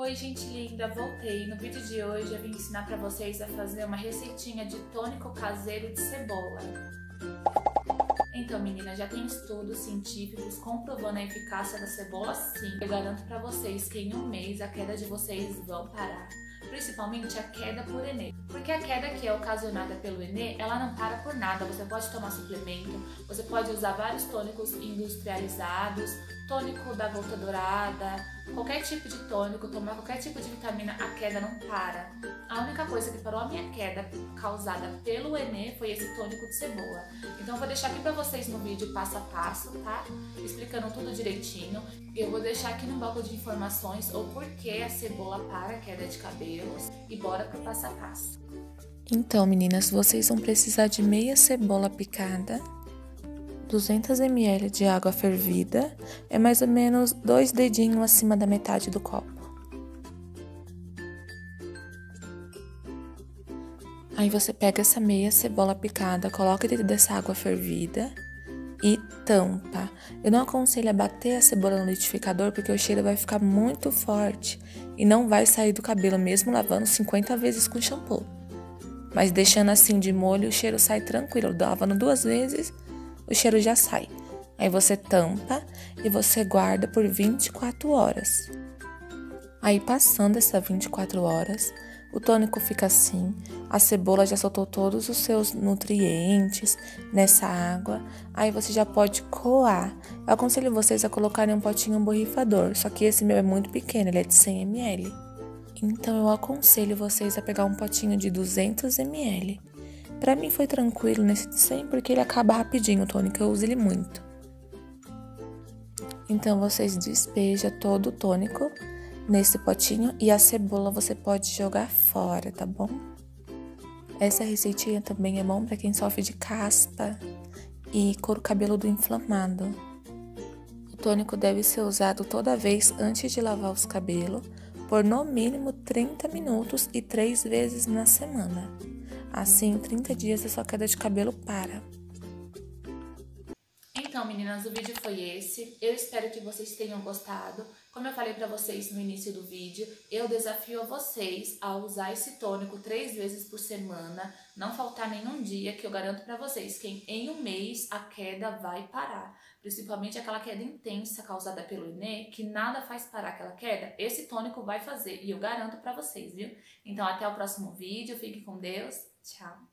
Oi gente linda, voltei. No vídeo de hoje eu vim ensinar para vocês a fazer uma receitinha de tônico caseiro de cebola. Então meninas, já tem estudos científicos comprovando a eficácia da cebola sim. Eu garanto para vocês que em um mês a queda de vocês vão parar principalmente a queda por Enê. Porque a queda que é ocasionada pelo Enê, ela não para por nada. Você pode tomar suplemento, você pode usar vários tônicos industrializados, tônico da gota dourada, qualquer tipo de tônico, tomar qualquer tipo de vitamina, a queda não para. A única coisa que parou a minha queda causada pelo Enê foi esse tônico de cebola. Então eu vou deixar aqui para vocês no vídeo passo a passo, tá? Explicando tudo direitinho. Eu vou deixar aqui no bloco de informações o porquê a cebola para a queda de cabelos e bora pro passo a passo. Então, meninas, vocês vão precisar de meia cebola picada, 200 ml de água fervida, é mais ou menos dois dedinhos acima da metade do copo. Aí você pega essa meia cebola picada, coloca dentro dessa água fervida e tampa. Eu não aconselho a bater a cebola no liquidificador porque o cheiro vai ficar muito forte e não vai sair do cabelo mesmo lavando 50 vezes com shampoo. Mas deixando assim de molho, o cheiro sai tranquilo. Lavando duas vezes, o cheiro já sai. Aí você tampa e você guarda por 24 horas. Aí passando essas 24 horas, o tônico fica assim, a cebola já soltou todos os seus nutrientes nessa água, aí você já pode coar. Eu aconselho vocês a colocarem um potinho borrifador, só que esse meu é muito pequeno, ele é de 100 ml. Então eu aconselho vocês a pegar um potinho de 200 ml. Para mim foi tranquilo nesse de 100 porque ele acaba rapidinho, o tônico, eu uso ele muito. Então vocês despejam todo o tônico nesse potinho e a cebola você pode jogar fora, tá bom? Essa receitinha também é bom para quem sofre de caspa e couro cabeludo inflamado. O tônico deve ser usado toda vez antes de lavar os cabelos, por no mínimo 30 minutos e 3 vezes na semana. Assim, em 30 dias a sua queda de cabelo para. Então, meninas, o vídeo foi esse. Eu espero que vocês tenham gostado. Como eu falei para vocês no início do vídeo, eu desafio vocês a usar esse tônico três vezes por semana, não faltar nenhum dia, que eu garanto para vocês que em um mês a queda vai parar. Principalmente aquela queda intensa causada pelo Inê, que nada faz parar aquela queda, esse tônico vai fazer, e eu garanto para vocês, viu? Então até o próximo vídeo, fique com Deus, tchau!